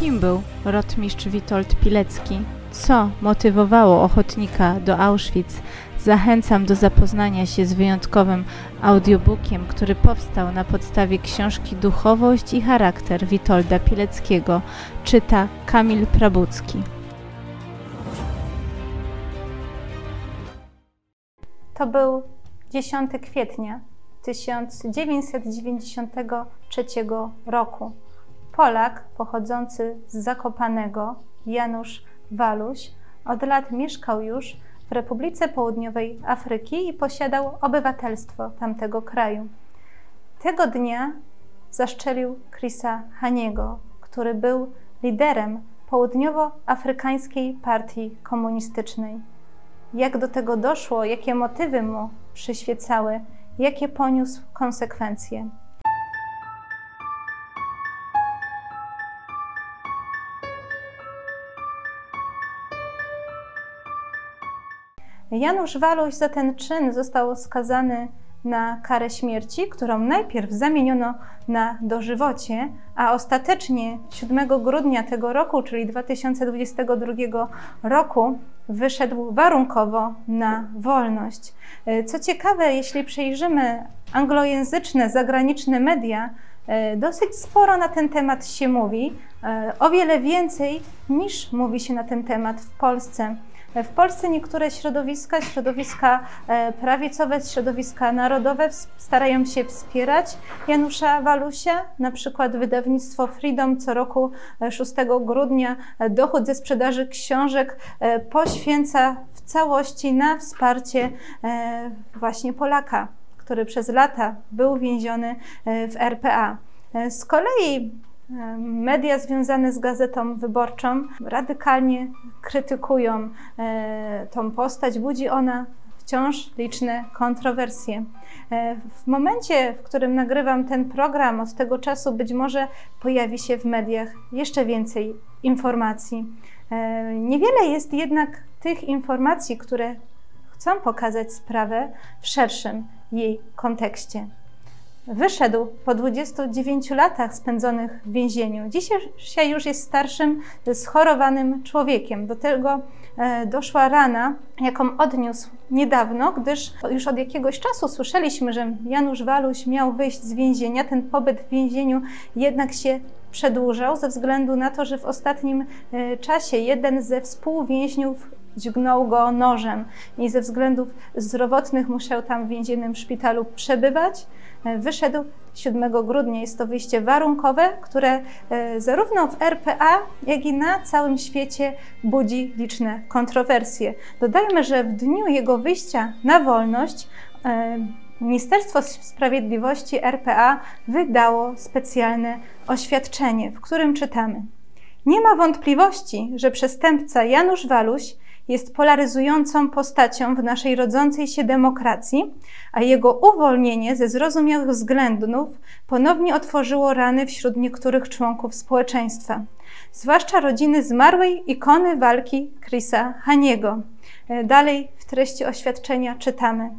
Kim był rotmistrz Witold Pilecki? Co motywowało ochotnika do Auschwitz? Zachęcam do zapoznania się z wyjątkowym audiobookiem, który powstał na podstawie książki Duchowość i charakter Witolda Pileckiego. Czyta Kamil Prabucki. To był 10 kwietnia 1993 roku. Polak pochodzący z Zakopanego, Janusz Waluś, od lat mieszkał już w Republice Południowej Afryki i posiadał obywatelstwo tamtego kraju. Tego dnia zaszczelił Chrisa Haniego, który był liderem Południowoafrykańskiej Partii Komunistycznej. Jak do tego doszło, jakie motywy mu przyświecały, jakie poniósł konsekwencje. Janusz Waluś za ten czyn został skazany na karę śmierci, którą najpierw zamieniono na dożywocie, a ostatecznie 7 grudnia tego roku, czyli 2022 roku, wyszedł warunkowo na wolność. Co ciekawe, jeśli przejrzymy anglojęzyczne, zagraniczne media, dosyć sporo na ten temat się mówi, o wiele więcej niż mówi się na ten temat w Polsce. W Polsce niektóre środowiska, środowiska e, prawicowe, środowiska narodowe starają się wspierać Janusza Walusia. Na przykład wydawnictwo Freedom co roku 6 e, grudnia e, dochód ze sprzedaży książek poświęca w całości na wsparcie właśnie Polaka, który przez lata był więziony w RPA. Z kolei Media związane z gazetą wyborczą radykalnie krytykują e, tą postać. Budzi ona wciąż liczne kontrowersje. E, w momencie, w którym nagrywam ten program, od tego czasu być może pojawi się w mediach jeszcze więcej informacji. E, niewiele jest jednak tych informacji, które chcą pokazać sprawę w szerszym jej kontekście. Wyszedł po 29 latach spędzonych w więzieniu. Dzisiaj już jest starszym, schorowanym człowiekiem. Do tego e, doszła rana, jaką odniósł niedawno, gdyż już od jakiegoś czasu słyszeliśmy, że Janusz Waluś miał wyjść z więzienia. Ten pobyt w więzieniu jednak się przedłużał ze względu na to, że w ostatnim e, czasie jeden ze współwięźniów dźgnął go nożem i ze względów zdrowotnych musiał tam w więziennym szpitalu przebywać. E, wyszedł 7 grudnia. Jest to wyjście warunkowe, które e, zarówno w RPA, jak i na całym świecie budzi liczne kontrowersje. Dodajmy, że w dniu jego wyjścia na wolność e, Ministerstwo Sprawiedliwości RPA wydało specjalne oświadczenie, w którym czytamy: Nie ma wątpliwości, że przestępca Janusz Waluś jest polaryzującą postacią w naszej rodzącej się demokracji, a jego uwolnienie ze zrozumiałych względów ponownie otworzyło rany wśród niektórych członków społeczeństwa, zwłaszcza rodziny zmarłej ikony walki Chrisa Haniego. E, dalej w treści oświadczenia czytamy.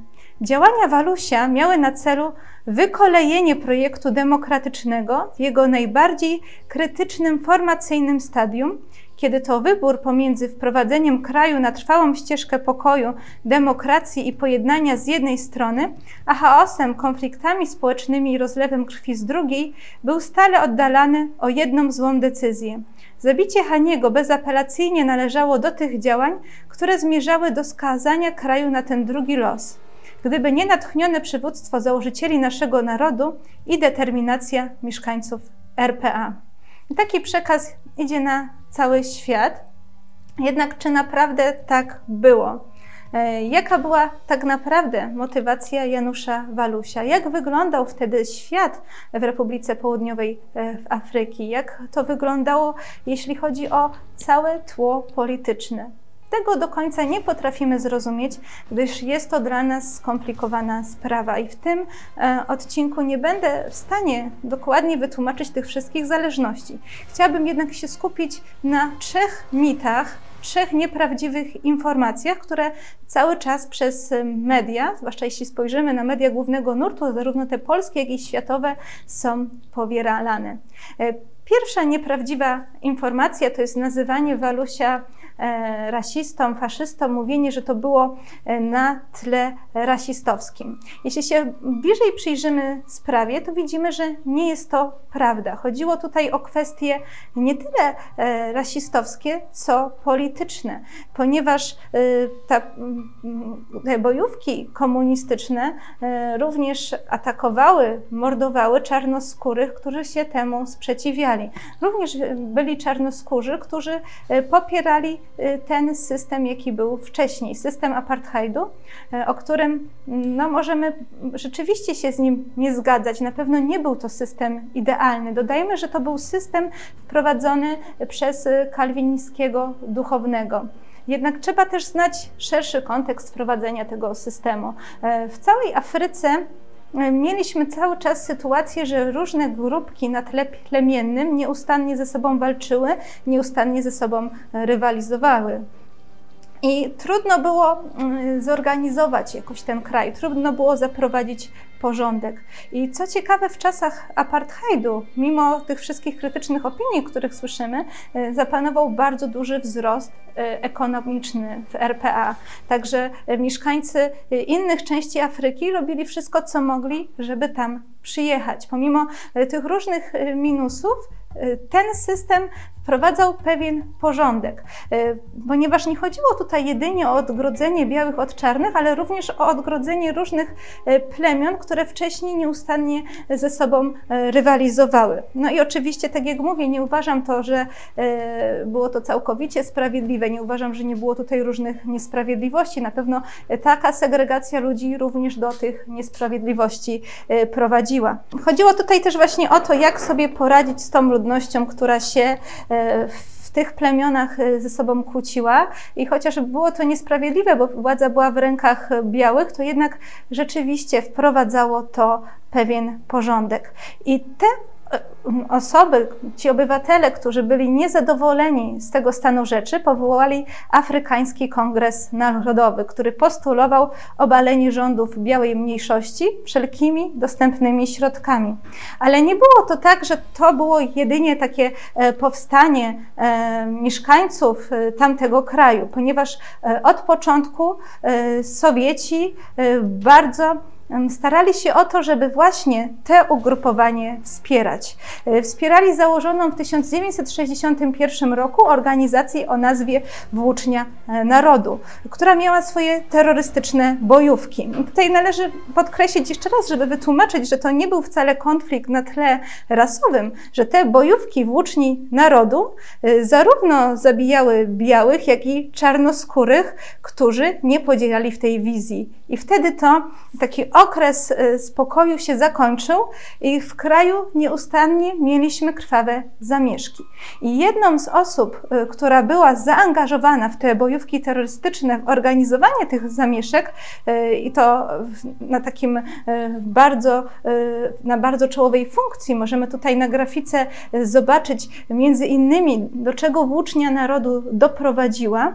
Działania Walusia miały na celu wykolejenie projektu demokratycznego w jego najbardziej krytycznym formacyjnym stadium kiedy to wybór pomiędzy wprowadzeniem kraju na trwałą ścieżkę pokoju, demokracji i pojednania z jednej strony, a chaosem, konfliktami społecznymi i rozlewem krwi z drugiej, był stale oddalany o jedną złą decyzję. Zabicie Haniego bezapelacyjnie należało do tych działań, które zmierzały do skazania kraju na ten drugi los. Gdyby nie natchnione przywództwo założycieli naszego narodu i determinacja mieszkańców RPA. I taki przekaz idzie na cały świat. Jednak czy naprawdę tak było? E, jaka była tak naprawdę motywacja Janusza Walusia? Jak wyglądał wtedy świat w Republice Południowej e, Afryki? Jak to wyglądało, jeśli chodzi o całe tło polityczne? Tego do końca nie potrafimy zrozumieć, gdyż jest to dla nas skomplikowana sprawa i w tym e, odcinku nie będę w stanie dokładnie wytłumaczyć tych wszystkich zależności. Chciałabym jednak się skupić na trzech mitach, trzech nieprawdziwych informacjach, które cały czas przez media, zwłaszcza jeśli spojrzymy na media głównego nurtu, zarówno te polskie, jak i światowe, są powielane. E, Pierwsza nieprawdziwa informacja to jest nazywanie Walusia E, rasistom, faszystom, mówienie, że to było e, na tle rasistowskim. Jeśli się bliżej przyjrzymy sprawie, to widzimy, że nie jest to prawda. Chodziło tutaj o kwestie nie tyle e, rasistowskie, co polityczne, ponieważ ta, te bojówki komunistyczne również atakowały, mordowały czarnoskórych, którzy się temu sprzeciwiali. Również byli czarnoskórzy, którzy popierali ten system, jaki był wcześniej, system apartheidu, o którym no, możemy rzeczywiście się z nim nie zgadzać. Na pewno nie był to system idealny. Dodajmy, że to był system wprowadzony przez kalwinińskiego duchownego. Jednak trzeba też znać szerszy kontekst wprowadzenia tego systemu. Y, w całej Afryce mieliśmy cały czas sytuację, że różne grupki na tle plemiennym nieustannie ze sobą walczyły, nieustannie ze sobą rywalizowały. I trudno było mm, zorganizować jakoś ten kraj, trudno było zaprowadzić porządek. I co ciekawe, w czasach apartheidu, mimo tych wszystkich krytycznych opinii, których słyszymy, e, zapanował bardzo duży wzrost e, ekonomiczny w RPA. Także e, mieszkańcy innych części Afryki robili wszystko, co mogli, żeby tam przyjechać. Pomimo tych różnych minusów, ten system wprowadzał pewien porządek, e, ponieważ nie chodziło tutaj jedynie o odgrodzenie białych od czarnych, ale również o odgrodzenie różnych e, plemion, które wcześniej nieustannie ze sobą e, rywalizowały. No i oczywiście, tak jak mówię, nie uważam to, że było to całkowicie sprawiedliwe, nie uważam, że nie było tutaj różnych niesprawiedliwości. Na pewno taka segregacja ludzi również do tych niesprawiedliwości prowadziła. Chodziło tutaj też właśnie o to, jak sobie poradzić z tą ludnością, która się w tych plemionach ze sobą kłóciła i chociaż było to niesprawiedliwe, bo władza była w rękach białych, to jednak rzeczywiście wprowadzało to pewien porządek. I te osoby, ci obywatele, którzy byli niezadowoleni z tego stanu rzeczy, powołali Afrykański Kongres Narodowy, który postulował obalenie rządów białej mniejszości wszelkimi dostępnymi środkami. Ale nie było to tak, że to było jedynie takie e, powstanie e, mieszkańców e, tamtego kraju, ponieważ od początku Sowieci bardzo starali się o to, żeby właśnie te ugrupowanie wspierać. E, wspierali założoną w 1961 roku organizację o nazwie Włócznia e, Narodu, która miała swoje terrorystyczne bojówki. Tutaj należy podkreślić jeszcze raz, żeby wytłumaczyć, że to nie był wcale konflikt na tle rasowym, że te bojówki Włóczni Narodu e, zarówno zabijały białych, jak i czarnoskórych, którzy nie podzielali w tej wizji. I wtedy to taki okres y, spokoju się zakończył i w kraju nieustannie mieliśmy krwawe zamieszki. I jedną z osób, y, która była zaangażowana w te bojówki terrorystyczne, w organizowanie tych zamieszek y, i to na takim bardzo, na bardzo czołowej funkcji, możemy tutaj na grafice zobaczyć między innymi, do czego włócznia narodu doprowadziła,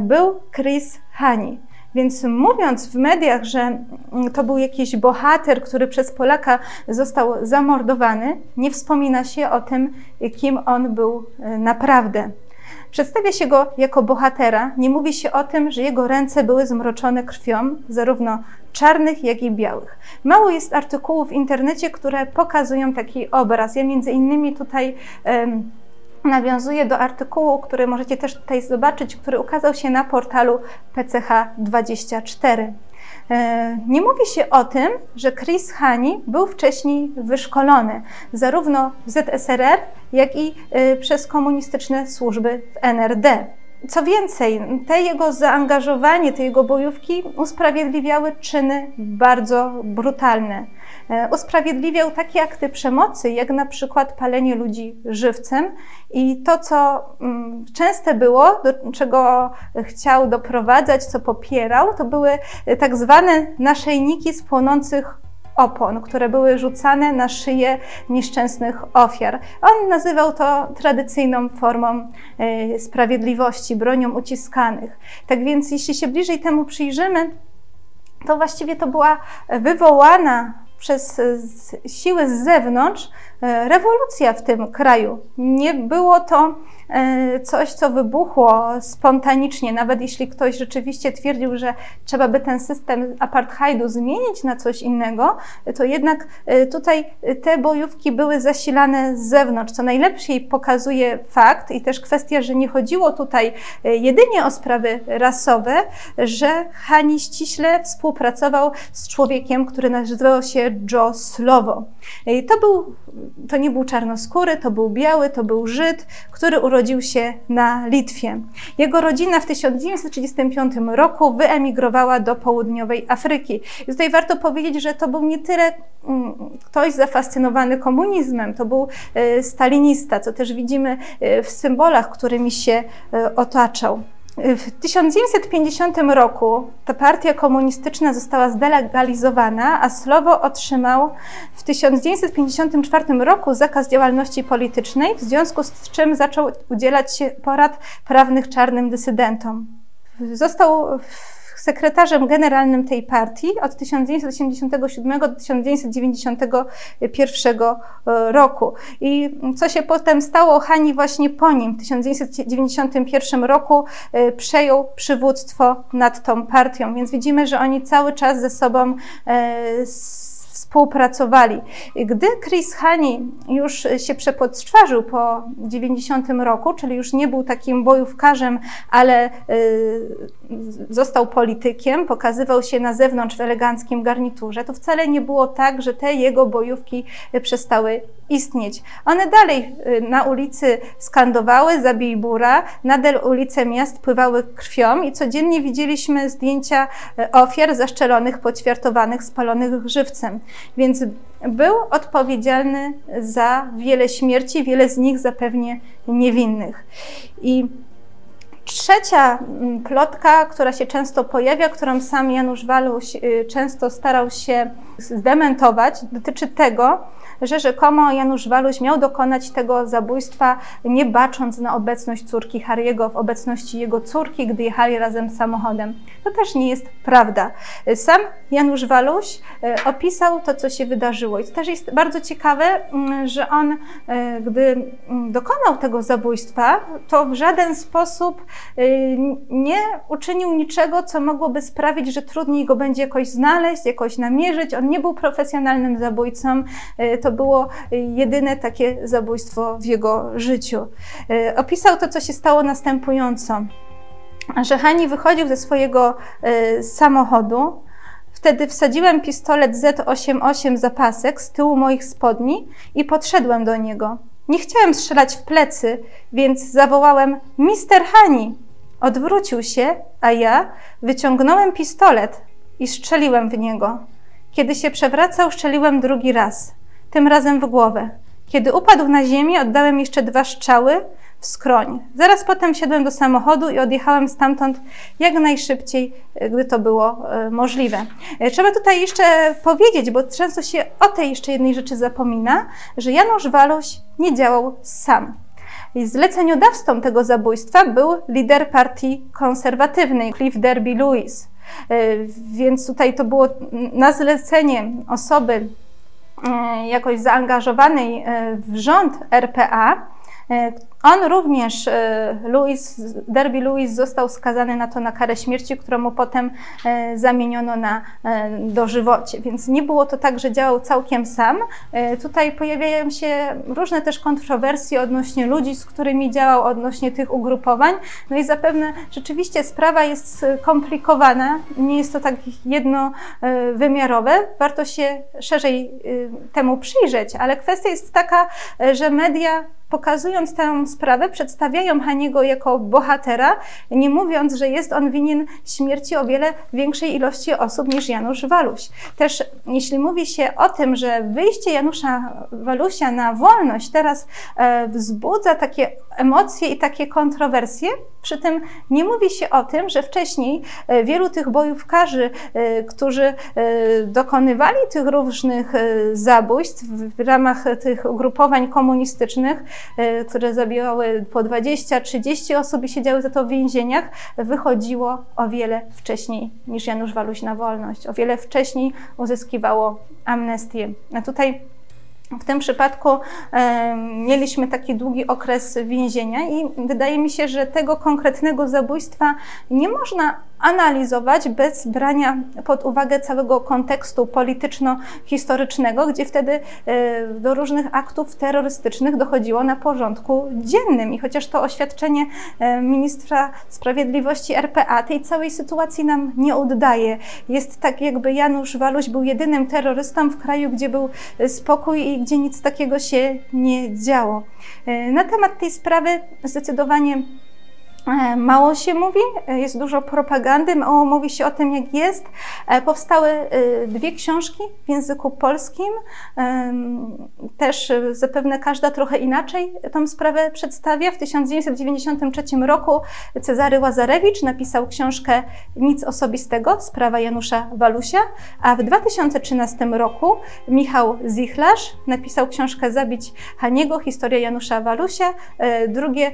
był Chris Hani. Więc mówiąc w mediach, że mm, to był jakiś bohater, który przez Polaka został zamordowany, nie wspomina się o tym, kim on był e, naprawdę. Przedstawia się go jako bohatera, nie mówi się o tym, że jego ręce były zmroczone krwią, zarówno czarnych, jak i białych. Mało jest artykułów w internecie, które pokazują taki obraz. Ja między innymi tutaj. Nawiązuje do artykułu, który możecie też tutaj zobaczyć, który ukazał się na portalu PCH24. E, nie mówi się o tym, że Chris Hani był wcześniej wyszkolony zarówno w ZSRR, jak i e, przez komunistyczne służby w NRD. Co więcej, te jego zaangażowanie, te jego bojówki usprawiedliwiały czyny bardzo brutalne. E, usprawiedliwiał takie akty przemocy, jak na przykład palenie ludzi żywcem i to, co mm, częste było, do czego chciał doprowadzać, co popierał, to były tak zwane naszyjniki z płonących opon, które były rzucane na szyję nieszczęsnych ofiar. On nazywał to tradycyjną formą e, sprawiedliwości, bronią uciskanych. Tak więc, jeśli się bliżej temu przyjrzymy, to właściwie to była wywołana przez siły z zewnątrz rewolucja w tym kraju. Nie było to E, coś, co wybuchło spontanicznie, nawet jeśli ktoś rzeczywiście twierdził, że trzeba by ten system apartheidu zmienić na coś innego, to jednak e, tutaj te bojówki były zasilane z zewnątrz, co najlepiej pokazuje fakt i też kwestia, że nie chodziło tutaj e, jedynie o sprawy rasowe, że Hani ściśle współpracował z człowiekiem, który nazywał się Joe Slovo. To, był, to nie był czarnoskóry, to był biały, to był Żyd, który urodził urodził się na Litwie. Jego rodzina w 1935 roku wyemigrowała do południowej Afryki. I tutaj warto powiedzieć, że to był nie tyle mm, ktoś zafascynowany komunizmem, to był e, stalinista, co też widzimy e, w symbolach, którymi się e, otaczał. W 1950 roku ta partia komunistyczna została zdelegalizowana, a Słowo otrzymał w 1954 roku zakaz działalności politycznej, w związku z czym zaczął udzielać się porad prawnych czarnym dysydentom. Został sekretarzem generalnym tej partii od 1987 do 1991 roku. I co się potem stało, Hani właśnie po nim w 1991 roku e, przejął przywództwo nad tą partią, więc widzimy, że oni cały czas ze sobą e, współpracowali. Gdy Chris Hani już się przepodczwarzył po 90 roku, czyli już nie był takim bojówkarzem, ale y, został politykiem, pokazywał się na zewnątrz w eleganckim garniturze, to wcale nie było tak, że te jego bojówki przestały istnieć. One dalej y, na ulicy skandowały zabij bura, nadal ulice miast pływały krwią i codziennie widzieliśmy zdjęcia y, ofiar zaszczelonych, poćwiartowanych, spalonych żywcem. Więc był odpowiedzialny za wiele śmierci, wiele z nich zapewnie niewinnych. I Trzecia mm, plotka, która się często pojawia, którą sam Janusz Waluś y, często starał się zdementować, dotyczy tego, że rzekomo Janusz Waluś miał dokonać tego zabójstwa, nie bacząc na obecność córki Harry'ego, w obecności jego córki, gdy jechali razem samochodem. To też nie jest prawda. Sam Janusz Waluś e, opisał to, co się wydarzyło. I to też jest bardzo ciekawe, mm, że on, e, gdy mm, dokonał tego zabójstwa, to w żaden sposób e, nie uczynił niczego, co mogłoby sprawić, że trudniej go będzie jakoś znaleźć, jakoś namierzyć. On nie był profesjonalnym zabójcą. To było jedyne takie zabójstwo w jego życiu. Opisał to, co się stało następująco że Hani wychodził ze swojego samochodu. Wtedy wsadziłem pistolet Z88 za pasek z tyłu moich spodni i podszedłem do niego. Nie chciałem strzelać w plecy, więc zawołałem: Mister Hani! Odwrócił się, a ja wyciągnąłem pistolet i strzeliłem w niego. Kiedy się przewracał, strzeliłem drugi raz, tym razem w głowę. Kiedy upadł na ziemię, oddałem jeszcze dwa strzały, w skroń. Zaraz potem wsiadłem do samochodu i odjechałem stamtąd jak najszybciej, e, gdy to było e, możliwe. E, trzeba tutaj jeszcze powiedzieć, bo często się o tej jeszcze jednej rzeczy zapomina, że Janusz Waluś nie działał sam. Zleceniodawcą tego zabójstwa był lider partii konserwatywnej, Cliff Derby Lewis. Więc tutaj to było na zlecenie osoby jakoś zaangażowanej w rząd RPA, on również, e, Louis, Derby Louis został skazany na to na karę śmierci, którą potem e, zamieniono na e, dożywocie. Więc nie było to tak, że działał całkiem sam. Tutaj pojawiają się różne też kontrowersje odnośnie ludzi, z którymi działał, odnośnie tych ugrupowań. No i zapewne rzeczywiście sprawa jest skomplikowana, nie jest to tak jednowymiarowe. Warto się szerzej temu przyjrzeć, ale kwestia jest taka, że media pokazując tę sprawę, przedstawiają Haniego jako bohatera, nie mówiąc, że jest on winien śmierci o wiele większej ilości osób niż Janusz Waluś. Też jeśli mówi się o tym, że wyjście Janusza Walusia na wolność teraz e, wzbudza takie emocje i takie kontrowersje, przy tym nie mówi się o tym, że wcześniej e, wielu tych bojówkarzy, e, którzy dokonywali tych różnych zabójstw w ramach tych ugrupowań komunistycznych, które zabijały po 20-30 osób i siedziały za to w więzieniach, wychodziło o wiele wcześniej niż Janusz Waluś na wolność. O wiele wcześniej uzyskiwało amnestię. A tutaj W tym przypadku e, mieliśmy taki długi okres więzienia i wydaje mi się, że tego konkretnego zabójstwa nie można analizować bez brania pod uwagę całego kontekstu polityczno-historycznego, gdzie wtedy e, do różnych aktów terrorystycznych dochodziło na porządku dziennym. I chociaż to oświadczenie e, ministra sprawiedliwości RPA tej całej sytuacji nam nie oddaje. Jest tak, jakby Janusz Waluś był jedynym terrorystą w kraju, gdzie był spokój i gdzie nic takiego się nie działo. E, na temat tej sprawy zdecydowanie E, mało się mówi, e, jest dużo propagandy, mało mówi się o tym, jak jest. E, powstały dwie książki w języku polskim. Też zapewne każda trochę inaczej tą sprawę przedstawia. W 1993 roku Cezary Łazarewicz napisał książkę Nic osobistego, sprawa Janusza Walusia, a w 2013 roku Michał Zichlarz napisał książkę Zabić Haniego, historia Janusza Walusia. Drugie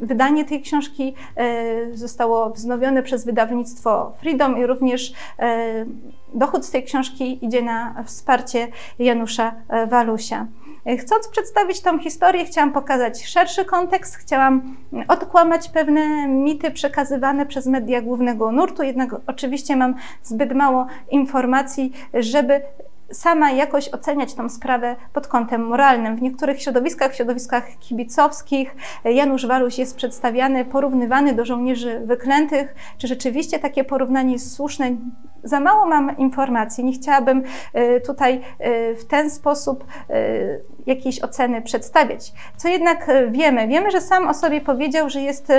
wydanie tej książki e, zostało wznowione przez wydawnictwo Freedom i również e, dochód z tej książki idzie na wsparcie Janusza e, Walusia. Chcąc przedstawić tą historię, chciałam pokazać szerszy kontekst, chciałam odkłamać pewne mity przekazywane przez media głównego nurtu, jednak oczywiście mam zbyt mało informacji, żeby sama jakoś oceniać tą sprawę pod kątem moralnym. W niektórych środowiskach, w środowiskach kibicowskich, Janusz Waluś jest przedstawiany, porównywany do żołnierzy wyklętych. Czy rzeczywiście takie porównanie jest słuszne? Za mało mam informacji. Nie chciałabym y, tutaj y, w ten sposób y, jakiejś oceny przedstawiać. Co jednak wiemy? Wiemy, że sam o sobie powiedział, że jest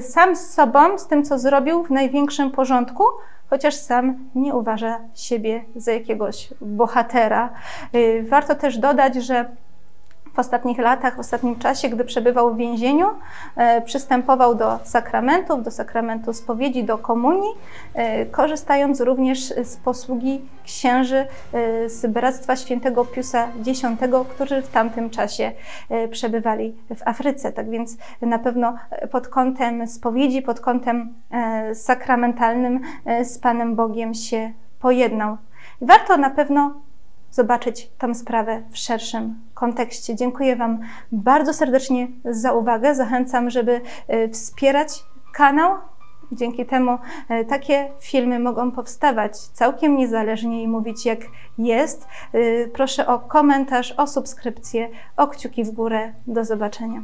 sam z sobą, z tym, co zrobił w największym porządku, chociaż sam nie uważa siebie za jakiegoś bohatera. Y, warto też dodać, że w ostatnich latach, w ostatnim czasie, gdy przebywał w więzieniu, e, przystępował do sakramentów, do sakramentu spowiedzi, do komunii, e, korzystając również z posługi księży e, z Bractwa Świętego Piusa X, którzy w tamtym czasie przebywali w Afryce. Tak więc na pewno pod kątem spowiedzi, pod kątem sakramentalnym z Panem Bogiem się pojednał. Warto na pewno zobaczyć tę sprawę w szerszym kontekście. Dziękuję Wam bardzo serdecznie za uwagę. Zachęcam, żeby e, wspierać kanał. Dzięki temu e, takie filmy mogą powstawać całkiem niezależnie i mówić jak jest. E, proszę o komentarz, o subskrypcję, o kciuki w górę. Do zobaczenia.